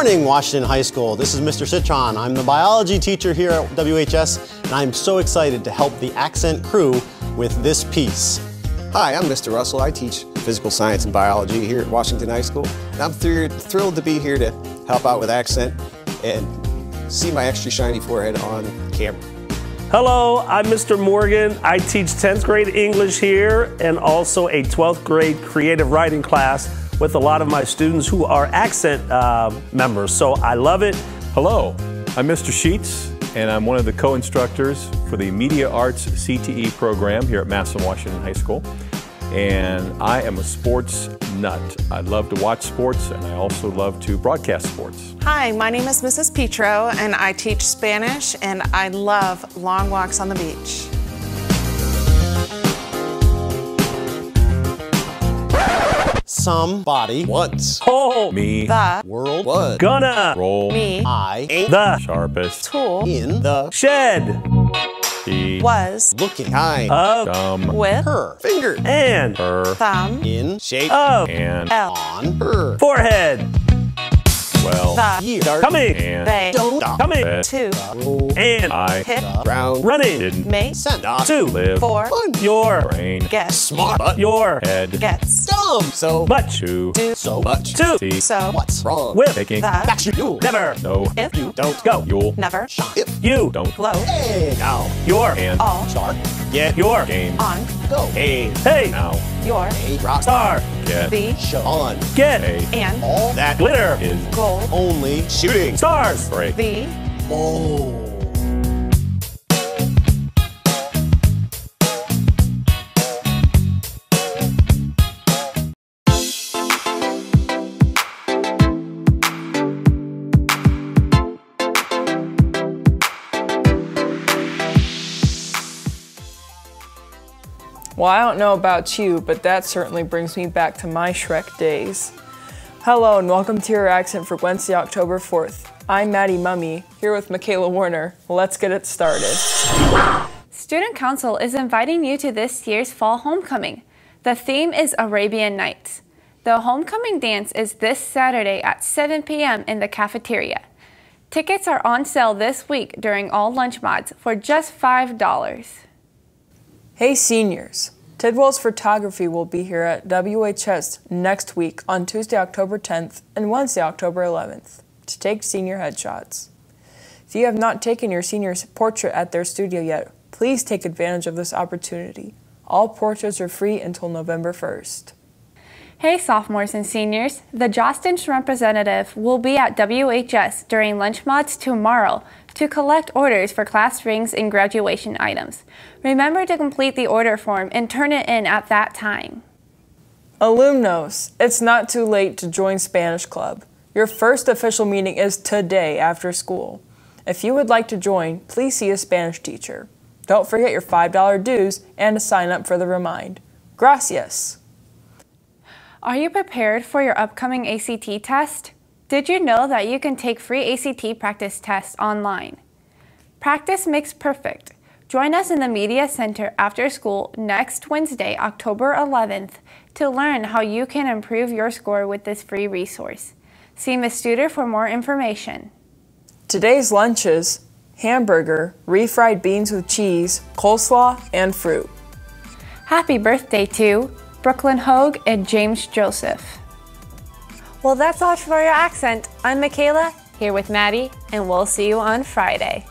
Good morning, Washington High School. This is Mr. Citron. I'm the biology teacher here at WHS, and I'm so excited to help the Accent crew with this piece. Hi, I'm Mr. Russell. I teach physical science and biology here at Washington High School. And I'm th thrilled to be here to help out with Accent and see my extra shiny forehead on camera. Hello, I'm Mr. Morgan. I teach 10th grade English here and also a 12th grade creative writing class with a lot of my students who are accent uh, members. So I love it. Hello, I'm Mr. Sheets and I'm one of the co-instructors for the Media Arts CTE program here at Massillon Washington High School. And I am a sports nut. I love to watch sports and I also love to broadcast sports. Hi, my name is Mrs. Petro and I teach Spanish and I love long walks on the beach. Somebody Once. Oh, Me, The world Was. gonna roll, me I Ain't the sharpest, tool in the shed the, was looking Kind. of dumb, with her Finger. and her, thumb in Shape. of and, L on Her. forehead well, the year coming and, they don't coming to uh, and I, hit. Round. running didn't, make. send to live, for Fun. your brain, gets smart. But. your head, gets. dumb. So. much to, do so Much. to see, so what's Wrong. with taking, the That's you never no, if you don't go. you'll, never If. you don't, blow. hey now your and, all start. Get. your game, on. Go Hey, hey now, your a rock star. get, the show. on. Get a, and all That. glitter. is, gold. only Shooting. stars. Break, the oh Well, I don't know about you, but that certainly brings me back to my Shrek days. Hello and welcome to your accent for Wednesday, October 4th. I'm Maddie Mummy, here with Michaela Warner. Let's get it started. Student Council is inviting you to this year's fall homecoming. The theme is Arabian Nights. The homecoming dance is this Saturday at 7 p.m. in the cafeteria. Tickets are on sale this week during all lunch mods for just $5. Hey seniors, Tidwell's Photography will be here at WHS next week on Tuesday, October 10th and Wednesday, October 11th to take senior headshots. If you have not taken your senior's portrait at their studio yet, please take advantage of this opportunity. All portraits are free until November 1st. Hey, sophomores and seniors, the Jostens representative will be at WHS during lunch mods tomorrow to collect orders for class rings and graduation items. Remember to complete the order form and turn it in at that time. Alumnos, it's not too late to join Spanish Club. Your first official meeting is today after school. If you would like to join, please see a Spanish teacher. Don't forget your $5 dues and to sign up for the Remind. Gracias. Are you prepared for your upcoming ACT test? Did you know that you can take free ACT practice tests online? Practice makes perfect. Join us in the Media Center after school next Wednesday, October 11th, to learn how you can improve your score with this free resource. See Ms. Studer for more information. Today's lunches hamburger, refried beans with cheese, coleslaw, and fruit. Happy birthday to Brooklyn Hogue and James Joseph. Well, that's all for your accent. I'm Michaela, here with Maddie, and we'll see you on Friday.